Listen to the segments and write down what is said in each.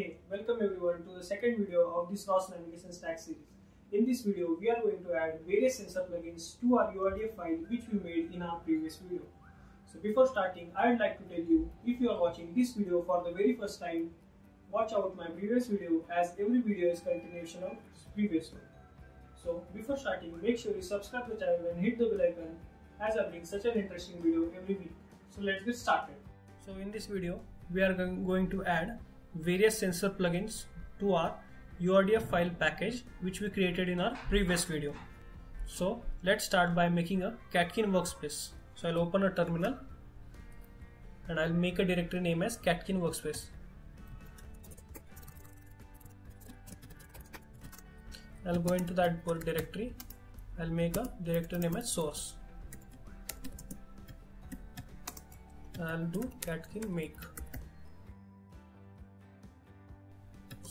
Hey, welcome everyone to the second video of this ROS Navigation Stack series. In this video, we are going to add various sensor plugins to our URDF file which we made in our previous video. So before starting, I would like to tell you, if you are watching this video for the very first time, watch out my previous video as every video is continuation of previous one. So before starting, make sure you subscribe to the channel and hit the bell icon as I bring such an interesting video every week. So let's get started. So in this video, we are going to add various sensor plugins to our URDF file package which we created in our previous video. So let's start by making a Catkin workspace. So I'll open a terminal and I'll make a directory name as Catkin workspace. I'll go into that directory. I'll make a directory name as source. I'll do catkin make.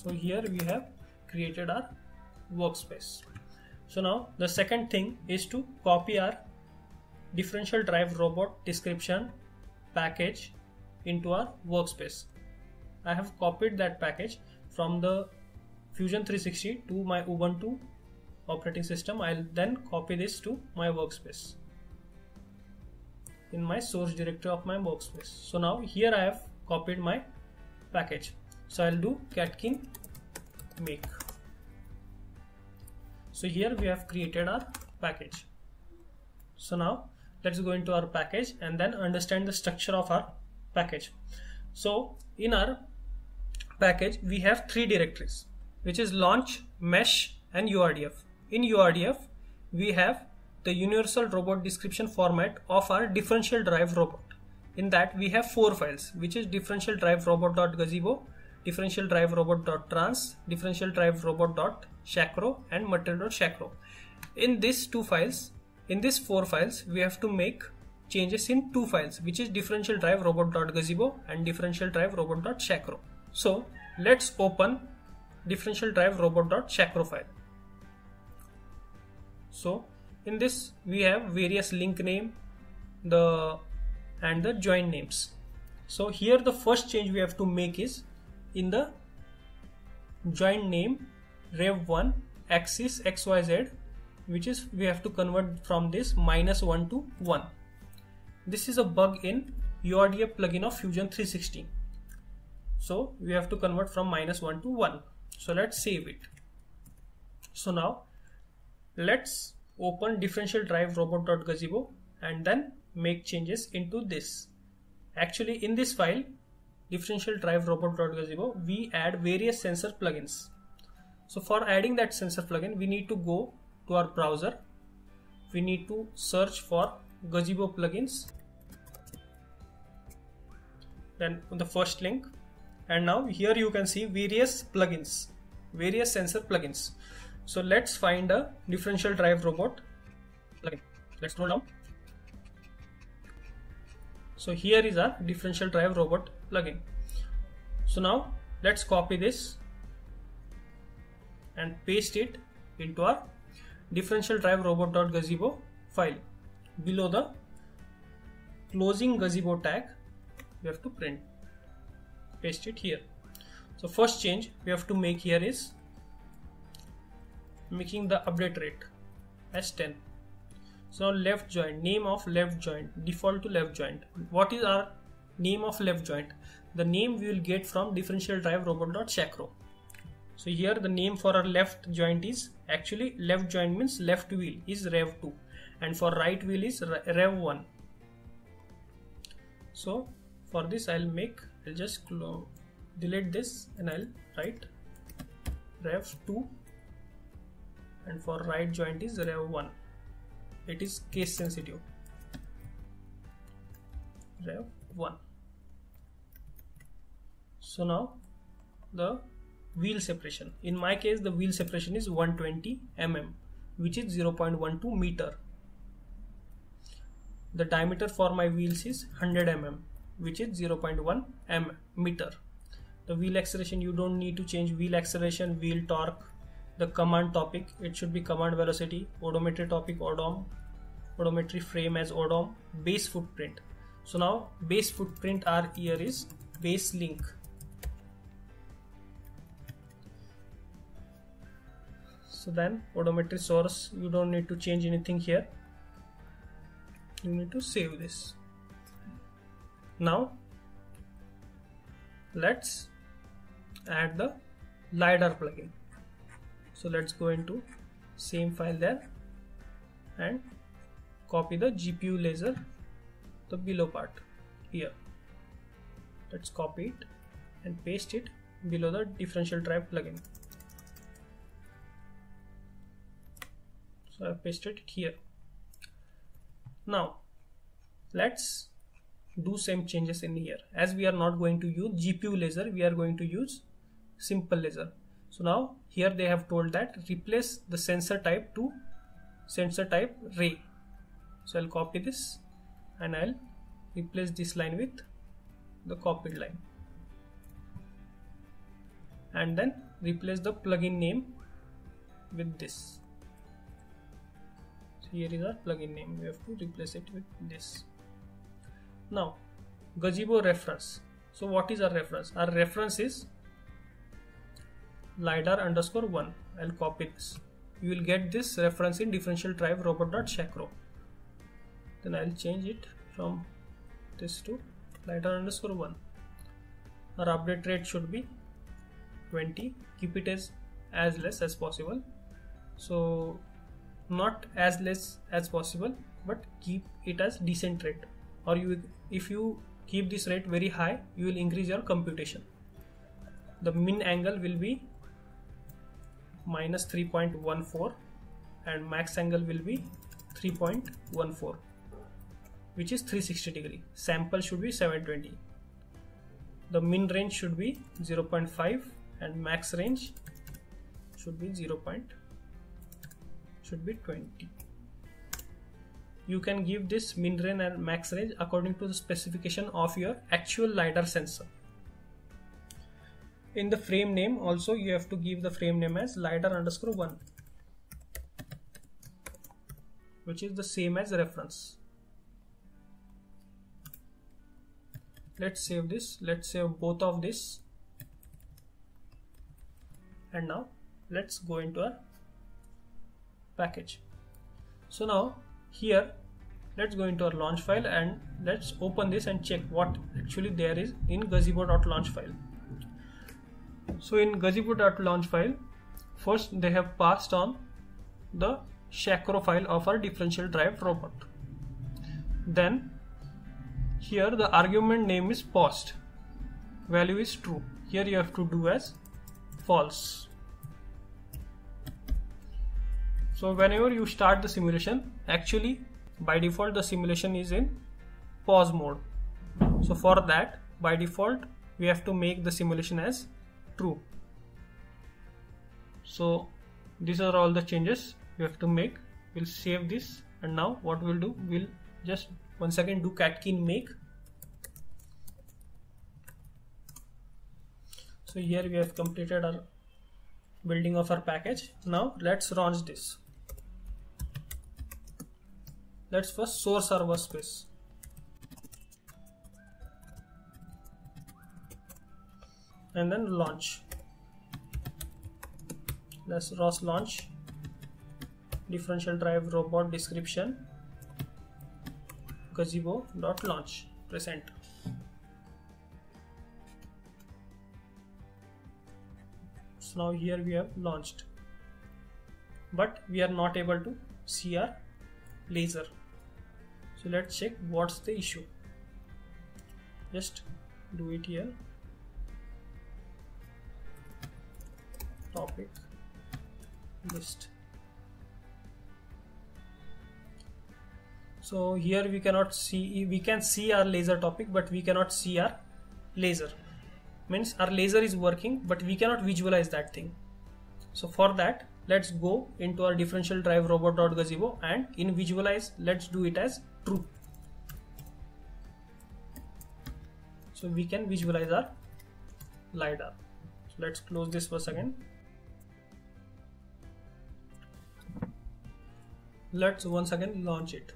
So here we have created our workspace. So now the second thing is to copy our differential drive robot description package into our workspace. I have copied that package from the Fusion 360 to my Ubuntu operating system. I'll then copy this to my workspace in my source directory of my workspace. So now here I have copied my package. So I'll do catkin make. So here we have created our package. So now let's go into our package and then understand the structure of our package. So in our package we have three directories which is launch, mesh and URDF. In URDF we have the universal robot description format of our differential drive robot. In that we have four files which is differential drive robot.gazebo, differential drive robot.trans, differential drive robot.xacro and material.xacro. In these two files, in these four files, we have to make changes in two files which is differential drive robot.gazebo and differential drive robot.xacro. So let's open differential drive robot.xacro file. So in this we have various link name the and the join names. So here the first change we have to make is in the joint name rev1 axis xyz which is we have to convert from this minus 1 to 1. This is a bug in URDF plugin of Fusion 360. So we have to convert from minus 1 to 1. So let's save it. So now let's open differential drive robot.gazebo and then make changes into this. Actually in this file differential drive robot.gazebo we add various sensor plugins. So for adding that sensor plugin we need to go to our browser. We need to search for gazebo plugins. Then on the first link and now here you can see various plugins various sensor plugins so let's find a differential drive robot plugin let's scroll down so here is our differential drive robot plugin. So now let's copy this and paste it into our differential drive robot.gazebo file. Below the closing gazebo tag we have to print. Paste it here. So first change we have to make here is making the update rate as 10 so left joint name of left joint default to left joint. What is our name of left joint. The name we will get from differential drive robot.xacro so here the name for our left joint is actually left joint means left wheel is rev2 and for right wheel is rev1 so for this I'll make I'll just delete this and I'll write rev2 and for right joint is rev1 it is case sensitive. Rev1 so now the wheel separation. In my case the wheel separation is 120 mm which is 0.12 meter. The diameter for my wheels is 100 mm which is 0.1 m meter. The wheel acceleration you don't need to change wheel acceleration wheel torque the command topic. It should be command velocity odometry topic odom odometry frame as odom base footprint. So now base footprint our here is base link so then odometry source you don't need to change anything here. You need to save this. Now let's add the lidar plugin. So let's go into same file there and copy the GPU laser the below part here. Let's copy it and paste it below the differential drive plugin so I pasted it here. Now let's do same changes in here. As we are not going to use GPU laser we are going to use simple laser. So now here they have told that replace the sensor type to sensor type ray. So I'll copy this and I'll replace this line with the copied line. And then replace the plugin name with this here is our plugin name. We have to replace it with this. Now gazebo reference. So what is our reference? Our reference is lidar underscore 1 i'll copy this. You will get this reference in differential drive robot.xacro then i'll change it from this to lidar underscore 1 our update rate should be 20 keep it as as less as possible. So not as less as possible but keep it as decent rate. Or you if you keep this rate very high you will increase your computation. The min angle will be minus 3.14 and max angle will be 3.14 which is 360 degree. Sample should be 720 the min range should be 0.5 and max range should be 0. Should be 20 you can give this min range and max range according to the specification of your actual lidar sensor. In the frame name also you have to give the frame name as lidar underscore 1 which is the same as reference. Let's save this. Let's save both of this. And now let's go into our package. So now here let's go into our launch file and let's open this and check what actually there is in gazebo.launch file. So in gazebo.launch file first they have passed on the xacro file of our differential drive robot. Then here the argument name is post. Value is true. Here you have to do as false so whenever you start the simulation actually by default the simulation is in pause mode. So for that by default we have to make the simulation as true. So these are all the changes we have to make. We'll save this and now what we'll do we'll just once again do catkin make. So here we have completed our building of our package. Now let's launch this let's first source our workspace. And then launch. Let's ROS launch. Differential drive robot description. Gazebo dot launch. Press enter so now here we have launched. But we are not able to see our laser so let's check what's the issue. Just do it here. Topic list. So here we cannot see we can see our laser topic but we cannot see our laser. Means our laser is working but we cannot visualize that thing. So for that let's go into our differential drive robot.gazebo and in visualize let's do it as true so we can visualize our lidar. So let's close this once again. Let's once again launch it.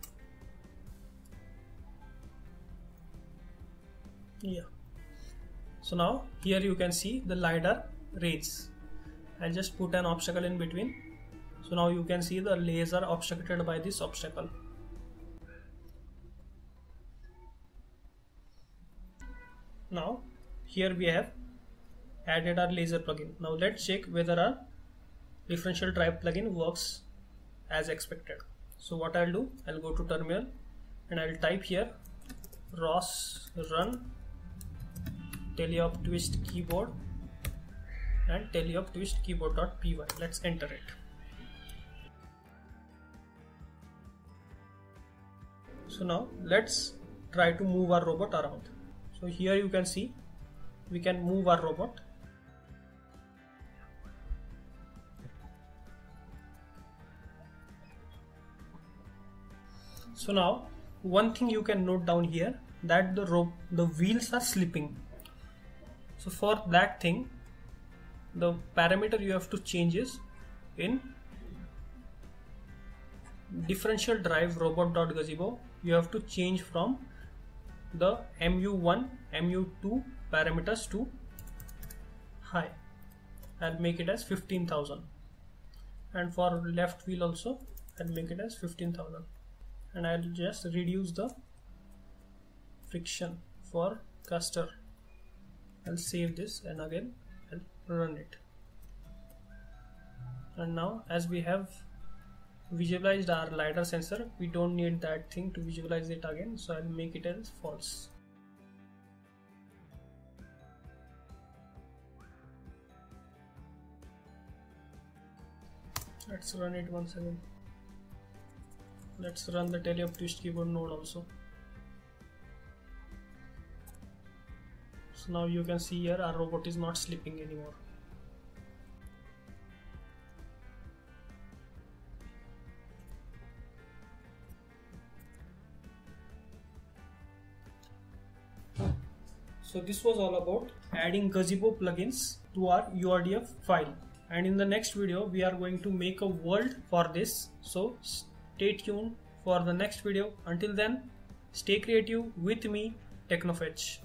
Yeah. So now here you can see the lidar rays. I'll just put an obstacle in between. So now you can see the laser obstructed by this obstacle now here we have added our laser plugin. Now let's check whether our differential drive plugin works as expected. So what I'll do I'll go to terminal and I'll type here ROS run teleop twist keyboard and teleop twist keyboard.py let's enter it. So now let's try to move our robot around so here you can see we can move our robot. So now one thing you can note down here that the rope the wheels are slipping. So for that thing the parameter you have to change is in differential drive robot.gazebo you have to change from the mu1 mu2 parameters to high. I'll make it as 15,000 and for left wheel also I'll make it as 15,000 and I'll just reduce the friction for caster. I'll save this and again I'll run it. And now as we have visualized our lidar sensor. We don't need that thing to visualize it again so I'll make it as false. Let's run it once again. Let's run the teleop twist keyboard node also. So now you can see here our robot is not slipping anymore so this was all about adding gazebo plugins to our URDF file. And in the next video we are going to make a world for this. So stay tuned for the next video. Until then stay creative with me technofetch